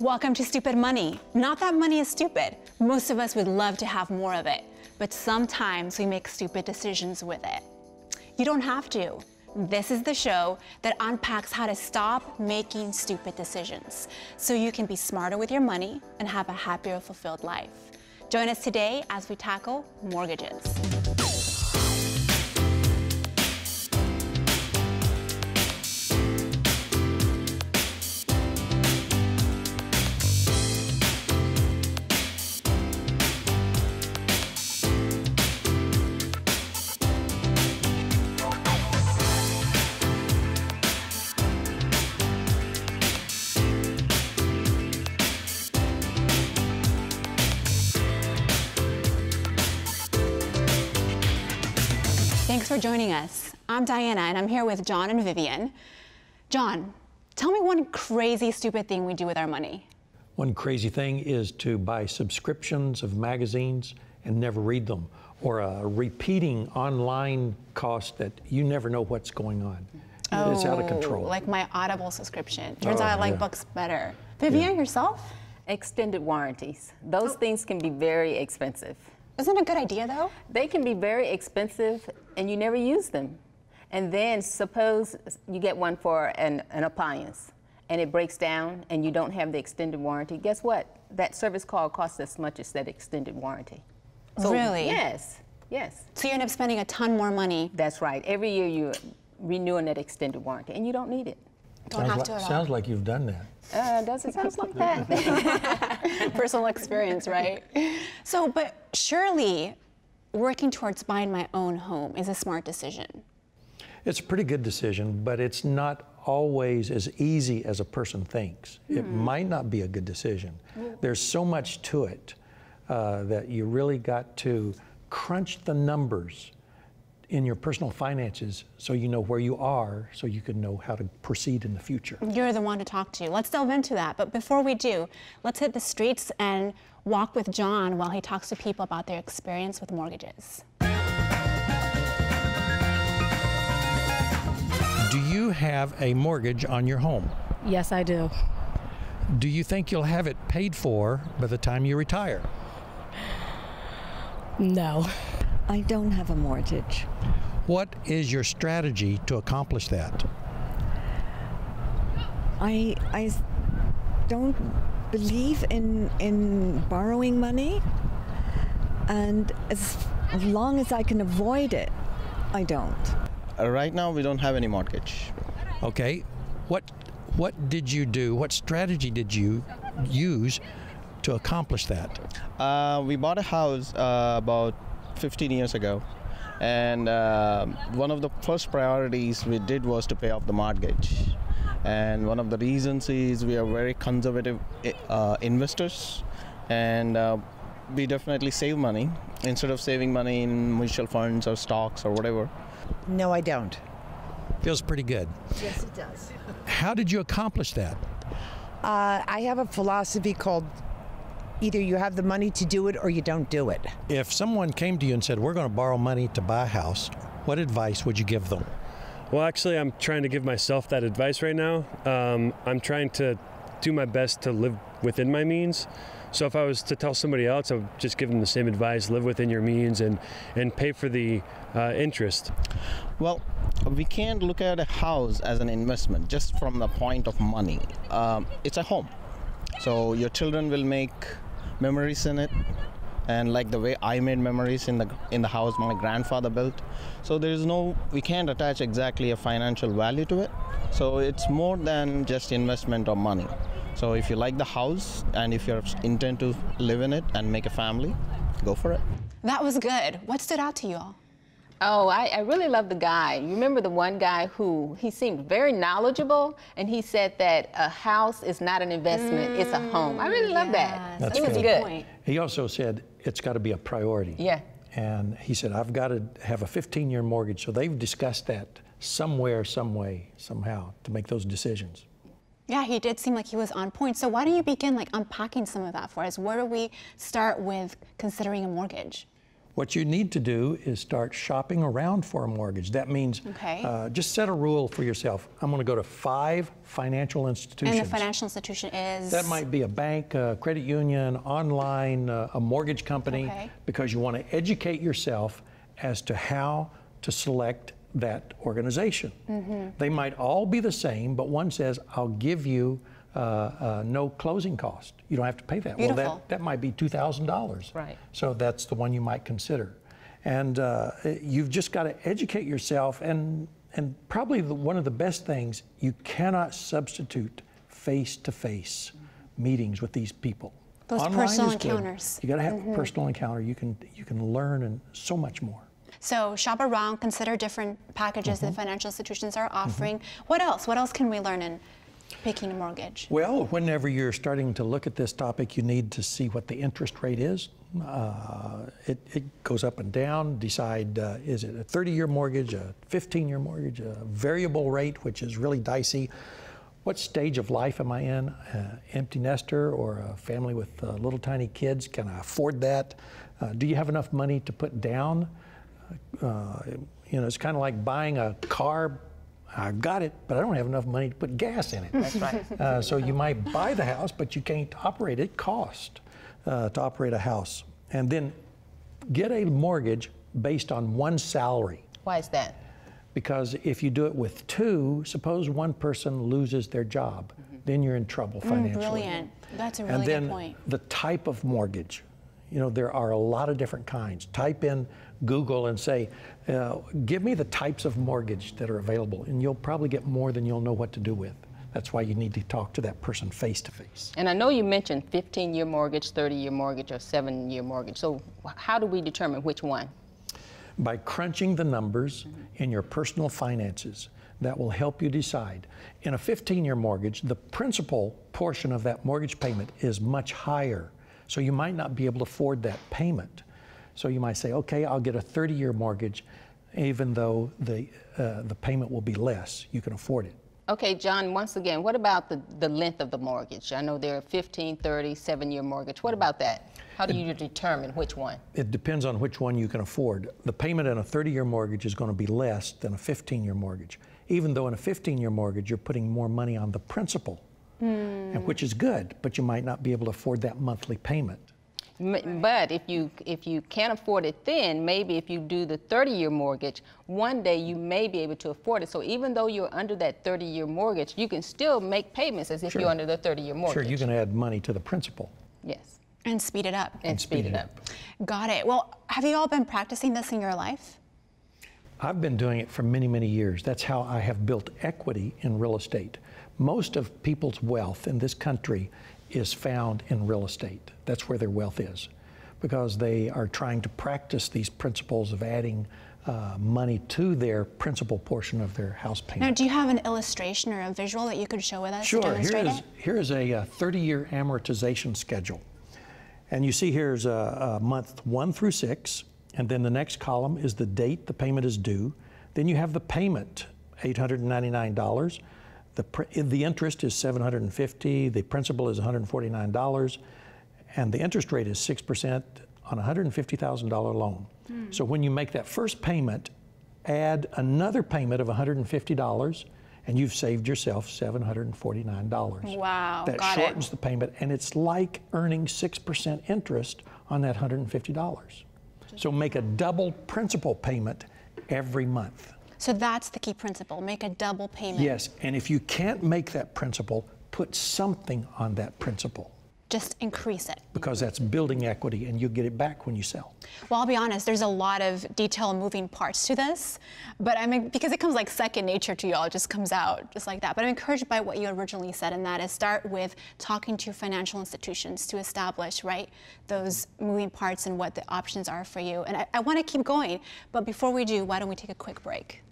Welcome to Stupid Money. Not that money is stupid. Most of us would love to have more of it, but sometimes we make stupid decisions with it. You don't have to. This is the show that unpacks how to stop making stupid decisions so you can be smarter with your money and have a happier, fulfilled life. Join us today as we tackle mortgages. Thanks for joining us. I'm Diana and I'm here with John and Vivian. John, tell me one crazy, stupid thing we do with our money. One crazy thing is to buy subscriptions of magazines and never read them, or a repeating online cost that you never know what's going on. it's out of oh, control. Oh, Like my Audible subscription. Turns Oh, out I like yeah. books better. Vivian, yourself? Extended warranties. Those oh. things can be very expensive. Isn't it a good idea though? They can be very expensive and you never use them. And then suppose you get one for an, an appliance and it breaks down and you don't have the extended warranty. Guess what? That service call costs as much as that extended warranty. So, Really? Yes, yes. So you end up spending a ton more money. That's right. Every year you're renewing that extended warranty and you don't need it. Don't sounds have like, to at all. sounds like you've done that. Uh, does it sound like that? Personal experience, right? So, but surely working towards buying my own home is a smart decision. It's a pretty good decision, but it's not always as easy as a person thinks. It might not be a good decision. There's so much to it uh, that you really got to crunch the numbers in your personal finances so you know where you are so you can know how to proceed in the future. You're the one to talk to. Let's delve into that. But before we do, let's hit the streets and walk with John while he talks to people about their experience with mortgages. Do you have a mortgage on your home? Yes, I do. Do you think you'll have it paid for by the time you retire? No. I don't have a mortgage. What is your strategy to accomplish that? I, I don't believe in in borrowing money, and as long as I can avoid it, I don't. Uh, Right now, we don't have any mortgage. Okay, what what did you do? What strategy did you use to accomplish that? Uh, we bought a house uh, about 15 years ago, and uh, one of the first priorities we did was to pay off the mortgage. And one of the reasons is we are very conservative uh, investors, and uh, we definitely save money instead of saving money in mutual funds or stocks or whatever. No, I don't. Feels pretty good. Yes, it does. How did you accomplish that? Uh, I have a philosophy called either you have the money to do it or you don't do it. If someone came to you and said, "We're going to borrow money to buy a house," what advice would you give them? Well, actually, I'm trying to give myself that advice right now. Um, I'm trying to do my best to live within my means. So if I was to tell somebody else, I would just give them the same advice: live within your means and and pay for the uh, interest. Well, we can't look at a house as an investment just from the point of money. Um, it's a home. So your children will make memories in it. And like the way I made memories in the in the house my grandfather built, so there is no we can't attach exactly a financial value to it. So it's more than just investment or money. So if you like the house and if you intend to live in it and make a family, go for it. That was good. What stood out to you all? Oh, I, I really love the guy. You remember the one guy who he seemed very knowledgeable, and he said that a house is not an investment; it's a mm, home. I really love that. That's he was good. good. He also said it's got to be a priority. Yeah. And he said, I've got to have a 15 year mortgage. So they've discussed that somewhere, some way, somehow to make those decisions. Yeah, he did seem like he was on point. So why don't you begin like unpacking some of that for us? Where do we start with considering a mortgage? What you need to do is start shopping around for a mortgage. That means Okay. uh, just set a rule for yourself. I'm going to go to five financial institutions. And the financial institution is That might be a bank, a credit union, online, uh, a mortgage company, Okay. because you want to educate yourself as to how to select that organization. Mm-hmm. They might all be the same, but one says, I'll give you uh, uh, no closing cost. You don't have to pay that. Well, that, that might be $2,000. Right. So that's the one you might consider. And uh, you've just got to educate yourself. And, and probably the, one of the best things, you cannot substitute face to face meetings with these people. Those Online personal good. encounters. You got to have a personal encounter. You can, you can learn and so much more. So shop around, consider different packages Mm-hmm. that financial institutions are offering. What else? What else can we learn in picking a mortgage? Well, whenever you're starting to look at this topic, you need to see what the interest rate is. Uh, it, it goes up and down. Decide uh, is it a 30 year mortgage, a 15 year mortgage, a variable rate, which is really dicey. What stage of life am I in? Uh, empty nester or a family with uh, little tiny kids? Can I afford that? Uh, do you have enough money to put down? Uh, you know, it's kind of like buying a car. I've got it, but I don't have enough money to put gas in it. That's right. Uh, so you might buy the house, but you can't operate it. Cost uh, to operate a house, and then get a mortgage based on one salary. Why is that? Because if you do it with two, suppose one person loses their job, then you're in trouble financially. Mm, Brilliant. That's a really and then good point. the type of mortgage. You know, there are a lot of different kinds. Type in Google and say, uh, give me the types of mortgage that are available, and you'll probably get more than you'll know what to do with. That's why you need to talk to that person face to face. And I know you mentioned 15 year mortgage, 30 year mortgage, or 7 year mortgage. So, how do we determine which one? By crunching the numbers in your personal finances, that will help you decide. In a 15 year mortgage, the principal portion of that mortgage payment is much higher. So you might not be able to afford that payment. So you might say, okay, I'll get a 30 year mortgage, even though the, uh, the payment will be less. You can afford it. Okay, John, once again, what about the, the length of the mortgage? I know there are 15, 30, 7 year mortgage. What about that? How do you determine which one? It depends on which one you can afford. The payment on a 30 year mortgage is going to be less than a 15 year mortgage, even though in a 15 year mortgage you're putting more money on the principal, Hmm. and which is good, but you might not be able to afford that monthly payment. M- But if you if you can't afford it then, maybe if you do the 30-year mortgage, one day you may be able to afford it. So even though you're under that 30-year mortgage, you can still make payments as if Sure. you're under the 30-year mortgage. Sure, you can add money to the principal. Yes, And speed it up. and, speed, it up. Got it. Well, have you all been practicing this in your life? I've been doing it for many, many years. That's how I have built equity in real estate. Most of people's wealth in this country is found in real estate. That's where their wealth is because they are trying to practice these principles of adding uh, money to their principal portion of their house payment. Now, do you have an illustration or a visual that you could show with us Sure, here is, here is a 30 year amortization schedule. And you see here's a, a month one through six, and then the next column is the date the payment is due. Then you have the payment, $899. The, pr- the interest is 750 the principal is $149, and the interest rate is 6% on a $150,000 loan. Hmm. So when you make that first payment, add another payment of $150, and you've saved yourself $749. Wow, That got it. shortens the payment, and it's like earning 6% interest on that $150. So make a double principal payment every month. So that's the key principle. Make a double payment. Yes, and if you can't make that principle, put something on that principle Just increase it. because that's building equity and you'll get it back when you sell. Well, I'll be honest, there's a lot of detail and moving parts to this, but I mean, because it comes like second nature to y'all, it just comes out just like that. But I'm encouraged by what you originally said, and that is start with talking to financial institutions to establish, right, those moving parts and what the options are for you. And I, I want to keep going, but before we do, why don't we take a quick break?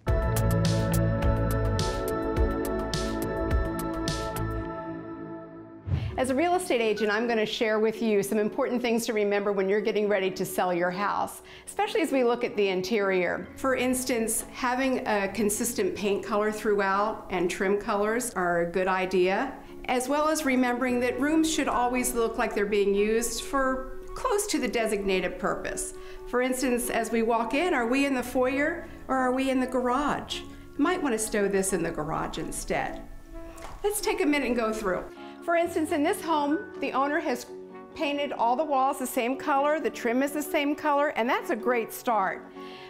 As a real estate agent, I'm going to share with you some important things to remember when you're getting ready to sell your house, especially as we look at the interior. For instance, having a consistent paint color throughout and trim colors are a good idea, as well as remembering that rooms should always look like they're being used for close to the designated purpose. For instance, as we walk in, are we in the foyer or are we in the garage? You might want to stow this in the garage instead. Let's take a minute and go through. For instance, in this home, the owner has painted all the walls the same color, the trim is the same color, and that's a great start.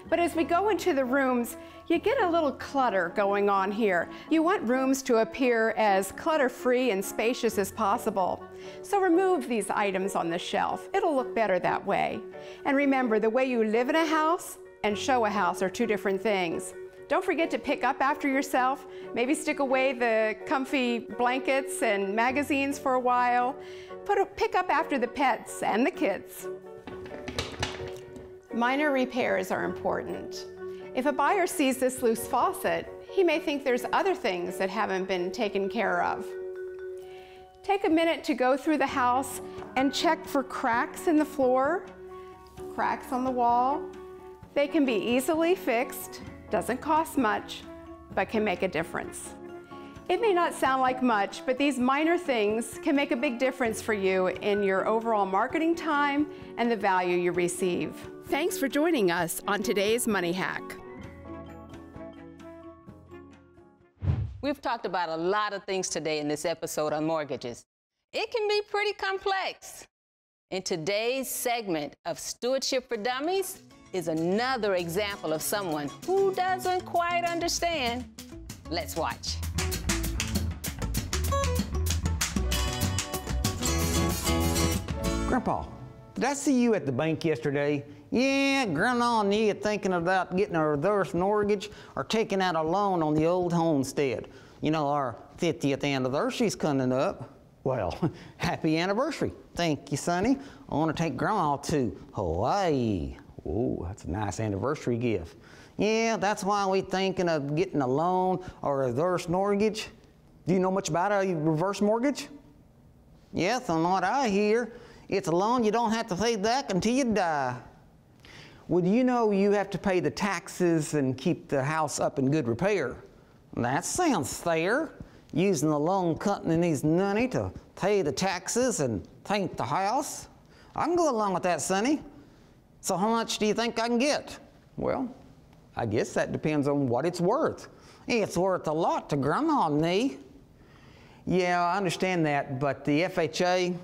But as we go into the rooms, you get a little clutter going on here. You want rooms to appear as clutter-free and spacious as possible. So remove these items on the shelf. It'll look better that way. And remember, the way you live in a house and show a house are two different things. Don't forget to pick up after yourself. Maybe stick away the comfy blankets and magazines for a while. Put a, pick up after the pets and the kids. Minor repairs are important. If a buyer sees this loose faucet, he may think there's other things that haven't been taken care of. Take a minute to go through the house and check for cracks in the floor, cracks on the wall. They can be easily fixed, doesn't cost much, but can make a difference. It may not sound like much, but these minor things can make a big difference for you in your overall marketing time and the value you receive. Thanks for joining us on today's Money Hack. We've talked about a lot of things today in this episode on mortgages. It can be pretty complex. In today's segment of Stewardship for Dummies is another example of someone who doesn't quite understand. Let's watch. Grandpa, did I see you at the bank yesterday? Yeah, Grandma and you thinking about getting a reverse mortgage or taking out a loan on the old homestead. You know, our 50th anniversary's coming up. Well, happy anniversary. Thank you, Sonny. I want to take Grandma to Hawaii. Oh, that's a nice anniversary gift. Yeah, that's why we're thinking of getting a loan or a reverse mortgage. Do you know much about a reverse mortgage? Yes, from what I hear, it's a loan you don't have to pay back until you die. Well, you know you have to pay the taxes and keep the house up in good repair? That sounds fair. Using the loan company's money to pay the taxes and paint the house. I can go along with that, Sonny. So how much do you think I can get? Well, I guess that depends on what it's worth. It's worth a lot to Grandma and me. Yeah, I understand that, but the FHA,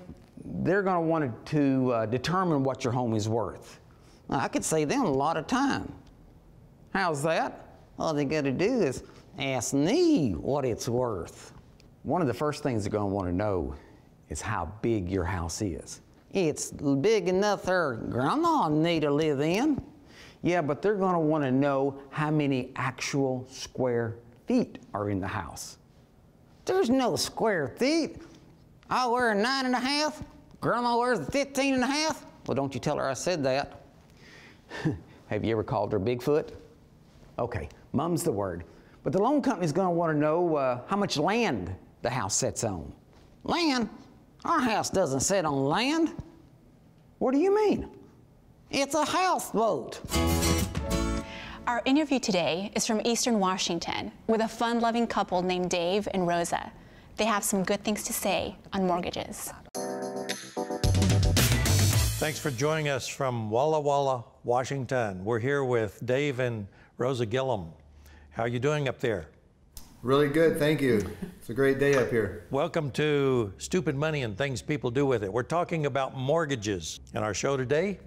they're going to want to uh, determine what your home is worth. I could save them a lot of time. How's that? All they got to do is ask me what it's worth. One of the first things they're going to want to know is how big your house is. It's big enough for grandma and me to live in. Yeah, but they're going to want to know how many actual square feet are in the house. There's no square feet. I wear nine and a half. Grandma wears a 15 and a half. Well, don't you tell her I said that. Have you ever called her Bigfoot? Okay, mum's the word. But the loan company's going to want to know uh, how much land the house sets on. Land? Our house doesn't sit on land. What do you mean? It's a houseboat. Our interview today is from Eastern Washington with a fun loving couple named Dave and Rosa. They have some good things to say on mortgages. Thanks for joining us from Walla Walla, Washington. We're here with Dave and Rosa Gillum. How are you doing up there? Really good, thank you. It's a great day up here. Welcome to Stupid Money and Things People Do With It. We're talking about mortgages in our show today.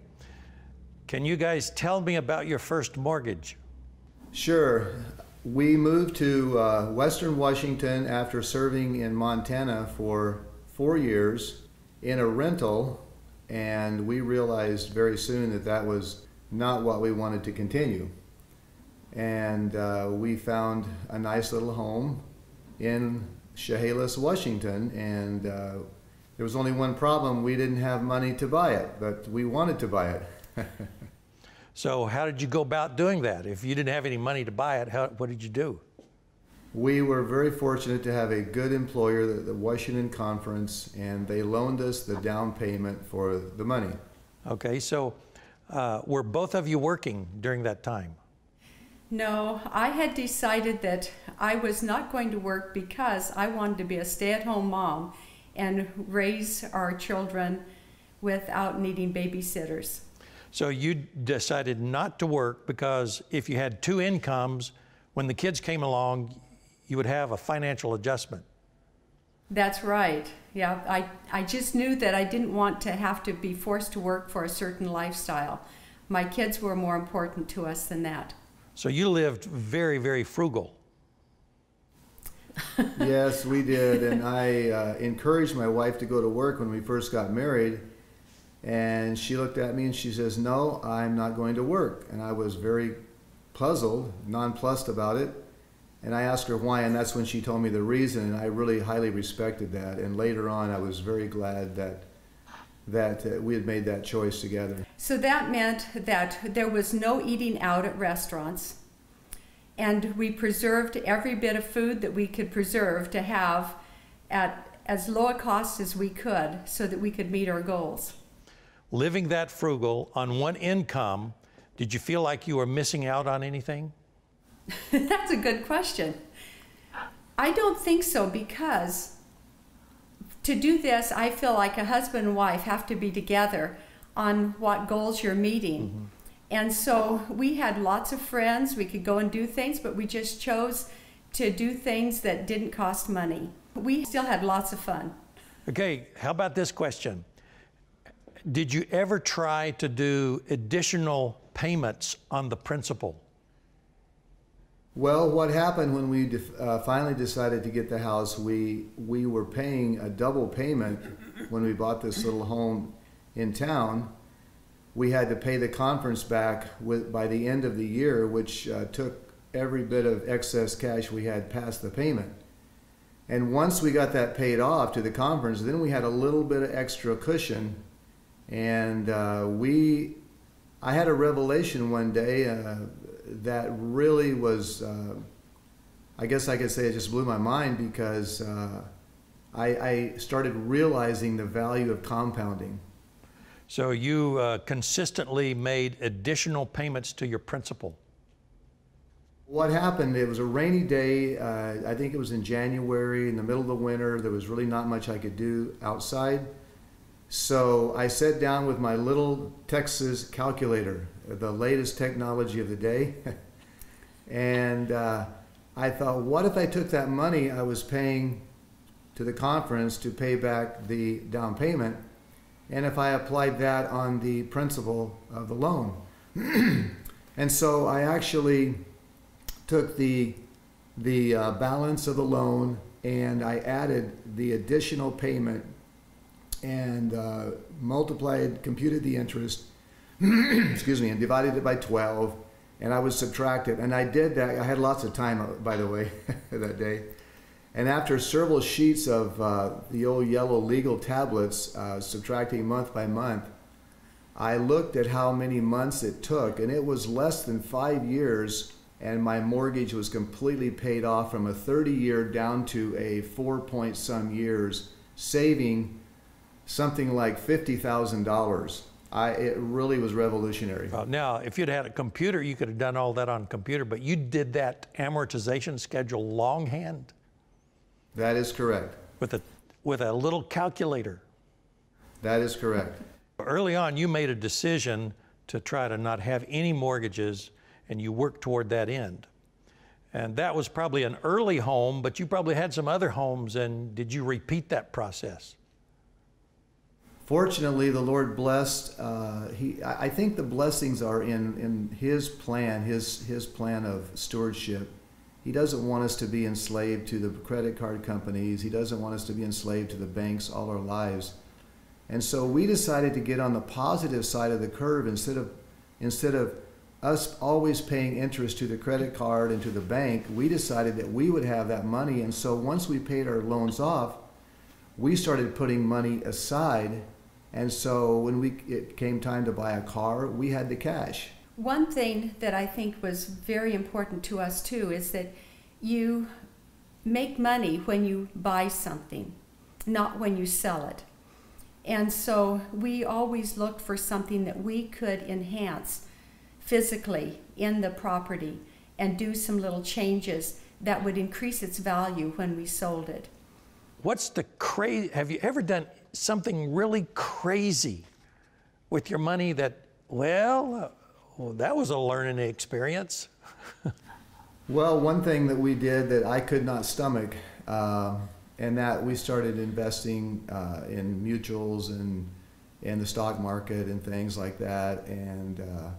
Can you guys tell me about your first mortgage? Sure. We moved to uh, Western Washington after serving in Montana for four years in a rental and we realized very soon that that was not what we wanted to continue. And uh, we found a nice little home in Chehalis, Washington, and uh, there was only one problem. We didn't have money to buy it, but we wanted to buy it. so how did you go about doing that? If you didn't have any money to buy it, how, what did you do? We were very fortunate to have a good employer, the, the, Washington Conference, and they loaned us the down payment for the money. Okay, so uh, were both of you working during that time? No, I had decided that I was not going to work because I wanted to be a stay at home mom and raise our children without needing babysitters. So you decided not to work because if you had two incomes, when the kids came along, you would have a financial adjustment. That's right. Yeah, I, I just knew that I didn't want to have to be forced to work for a certain lifestyle. My kids were more important to us than that. So you lived very, very frugal. yes, we did. And I uh, encouraged my wife to go to work when we first got married. And she looked at me and she says, No, I'm not going to work. And I was very puzzled, nonplussed about it. And I asked her why, and that's when she told me the reason, and I really highly respected that. And later on, I was very glad that that uh, we had made that choice together. So that meant that there was no eating out at restaurants, and we preserved every bit of food that we could preserve to have at as low a cost as we could so that we could meet our goals. Living that frugal on one income, did you feel like you were missing out on anything? That's a good question. I don't think so because to do this, I feel like a husband and wife have to be together on what goals you're meeting. Mm-hmm. And so we had lots of friends. We could go and do things, but we just chose to do things that didn't cost money. We still had lots of fun. Okay, how about this question? Did you ever try to do additional payments on the principal? Well, what happened when we def- uh, finally decided to get the house? We we were paying a double payment when we bought this little home in town. We had to pay the conference back with by the end of the year, which uh, took every bit of excess cash we had past the payment. And once we got that paid off to the conference, then we had a little bit of extra cushion, and uh, we. I had a revelation one day uh, that really was, uh, I guess I could say it just blew my mind because uh, I, I, started realizing the value of compounding. So you uh, consistently made additional payments to your principal. What happened, it was a rainy day. Uh, I think it was in January, in the middle of the winter. There was really not much I could do outside. So I sat down with my little Texas calculator, the latest technology of the day. and uh, I thought, what if I took that money I was paying to the conference to pay back the down payment, and if I applied that on the principal of the loan? and so I actually took the, the uh, balance of the loan and I added the additional payment and uh, multiplied, computed the interest, excuse me, and divided it by 12, and I was subtracted. And I did that. I had lots of time, uh, by the way, that day. And after several sheets of uh, the old yellow legal tablets, uh, subtracting month by month, I looked at how many months it took, and it was less than five years, and my mortgage was completely paid off from a 30 year down to a four point some years, saving something like $50,000. I, it really was revolutionary. Now, if you'd had a computer, you could have done all that on computer, but you did that amortization schedule longhand? That is correct. With a, with a little calculator? That is correct. Early on, you made a decision to try to not have any mortgages, and you worked toward that end. And that was probably an early home, but you probably had some other homes, and did you repeat that process? fortunately, the Lord blessed. Uh, he, I think the blessings are in, in His plan, His His plan of stewardship. He doesn't want us to be enslaved to the credit card companies. He doesn't want us to be enslaved to the banks all our lives. And so we decided to get on the positive side of the curve instead of instead of us always paying interest to the credit card and to the bank, we decided that we would have that money. And so once we paid our loans off, we started putting money aside and so when we it came time to buy a car, we had the cash. One thing that I think was very important to us too is that you make money when you buy something, not when you sell it. And so we always looked for something that we could enhance physically in the property and do some little changes that would increase its value when we sold it. What's the crazy? Have you ever done something really crazy with your money that, well, well that was a learning experience? well, one thing that we did that I could not stomach, uh, and that we started investing uh, in mutuals and in the stock market and things like that. And uh,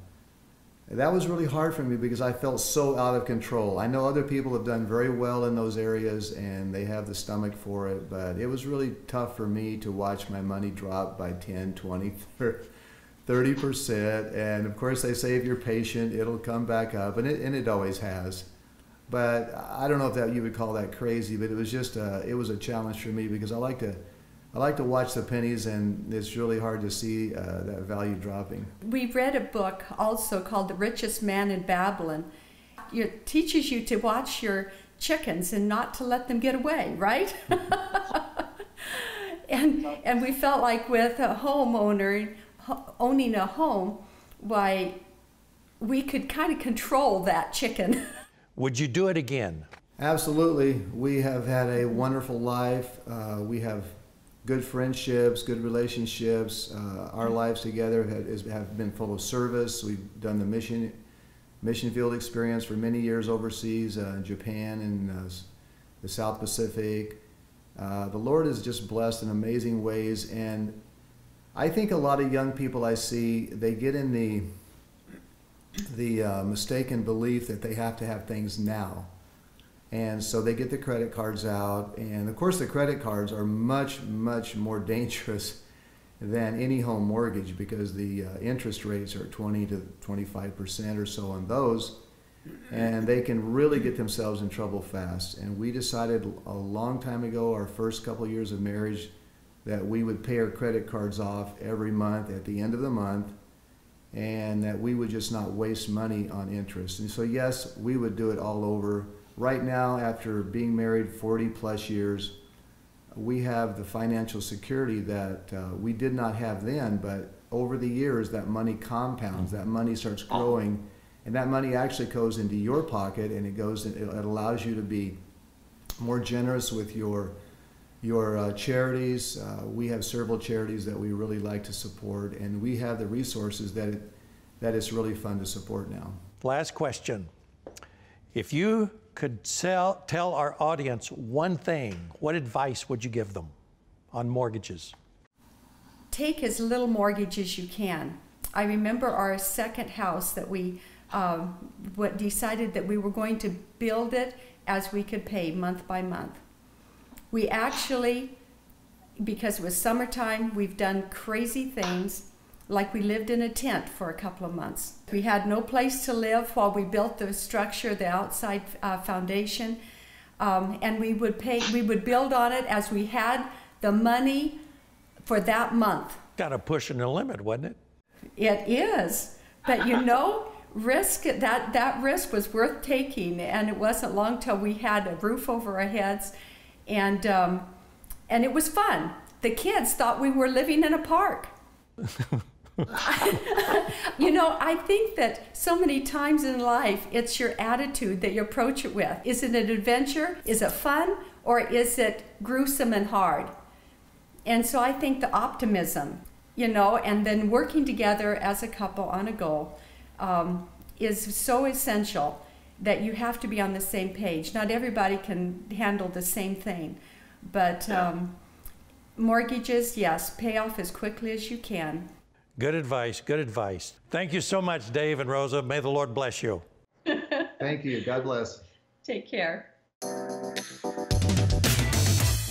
that was really hard for me because I felt so out of control. I know other people have done very well in those areas and they have the stomach for it, but it was really tough for me to watch my money drop by 10, 20, 30%. And of course, they say if you're patient, it'll come back up, and it, and it always has. But I don't know if that you would call that crazy, but it was just a, it was a challenge for me because I like to I like to watch the pennies, and it's really hard to see uh, that value dropping. We read a book also called The Richest Man in Babylon. It teaches you to watch your chickens and not to let them get away, right? and and we felt like with a homeowner owning a home, why we could kind of control that chicken. Would you do it again? Absolutely. We have had a wonderful life. Uh, we have good friendships, good relationships. Uh, our lives together have, have, been full of service. We've done the mission mission field experience for many years overseas, uh, in Japan and uh, the South Pacific. Uh, the Lord has just blessed in amazing ways, and I think a lot of young people I see they get in the the uh, mistaken belief that they have to have things now. And so they get the credit cards out. And of course, the credit cards are much, much more dangerous than any home mortgage because the uh, interest rates are 20 to 25% or so on those. And they can really get themselves in trouble fast. And we decided a long time ago, our first couple years of marriage, that we would pay our credit cards off every month at the end of the month and that we would just not waste money on interest. And so, yes, we would do it all over right now, after being married 40 plus years, we have the financial security that uh, we did not have then, but over the years, that money compounds, that money starts growing, and that money actually goes into your pocket and it goes, it allows you to be more generous with your your uh, charities. Uh, we have several charities that we really like to support, and we have the resources that it, that it's really fun to support now. Last question. If you could sell, tell our audience one thing, what advice would you give them on mortgages? Take as little mortgage as you can. I remember our second house that we um, what decided that we were going to build it as we could pay month by month. We actually, because it was summertime, we've done crazy things like we lived in a tent for a couple of months. We had no place to live while we built the structure, the outside uh, foundation, um, and we would pay. We would build on it as we had the money for that month. Kind of pushing the limit, wasn't it? It is, but you know. risk that that risk was worth taking and it wasn't long till we had a roof over our heads and um, and it was fun the kids thought we were living in a park you know, I think that so many times in life, it's your attitude that you approach it with. Is it an adventure? Is it fun? Or is it gruesome and hard? And so I think the optimism, you know, and then working together as a couple on a goal um, is so essential that you have to be on the same page. Not everybody can handle the same thing, but um, mortgages, yes, pay off as quickly as you can Good advice. Good advice. Thank you so much, Dave and Rosa. May the Lord bless you. Thank you. God bless. Take care.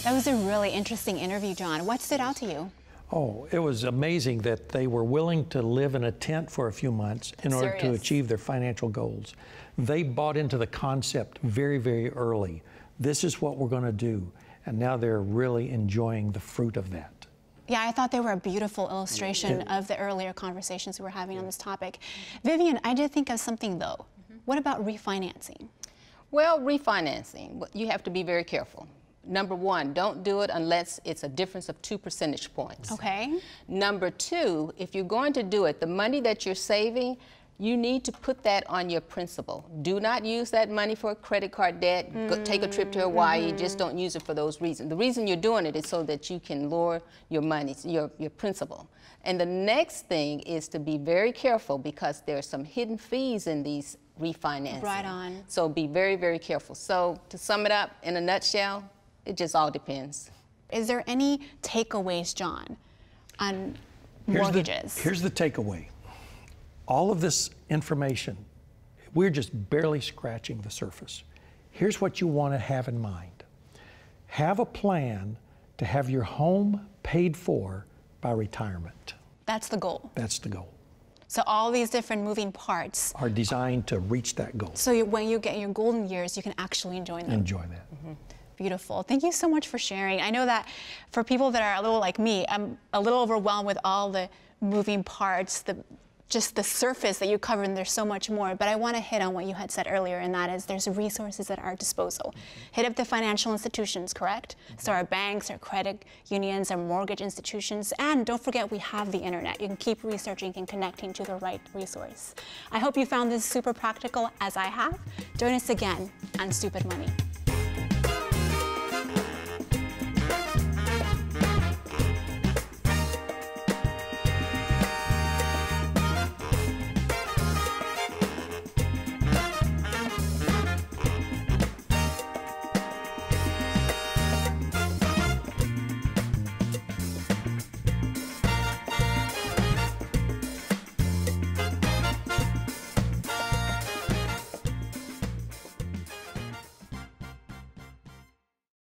That was a really interesting interview, John. What stood out to you? Oh, it was amazing that they were willing to live in a tent for a few months in order to achieve their financial goals. They bought into the concept very, very early. This is what we're going to do. And now they're really enjoying the fruit of that. Yeah, I thought they were a beautiful illustration of the earlier conversations we were having on this topic. Vivian, I did think of something though. Mm -hmm. What about refinancing? Well, refinancing, you have to be very careful. Number one, don't do it unless it's a difference of two percentage points. Okay. Number two, if you're going to do it, the money that you're saving, you need to put that on your principal. Do not use that money for a credit card debt. Go, take a trip to mm-hmm. Hawaii. Mm-hmm. Just don't use it for those reasons. The reason you're doing it is so that you can lower your money, your, your principal. And the next thing is to be very careful because there are some hidden fees in these refinancing. Right on. So be very, very careful. So to sum it up in a nutshell, it just all depends. Is there any takeaways, John, on Here's mortgages? The, here's the takeaway. All of this information, we're just barely scratching the surface. Here's what you want to have in mind. Have a plan to have your home paid for by retirement. That's the goal. That's the goal. So all these different moving parts Are designed to reach that goal. So you, when you get your golden years, you can actually enjoy them. Enjoy that. Mm-hmm. Beautiful. Thank you so much for sharing. I know that for people that are a little like me, I'm a little overwhelmed with all the moving parts, the just the surface that you covered, and there's so much more. But I want to hit on what you had said earlier, and that is there's resources at our disposal. Hit up the financial institutions, correct? So our banks, our credit unions, our mortgage institutions, and don't forget we have the internet. You can keep researching and connecting to the right resource. I hope you found this super practical as I have. Join us again on Stupid Money.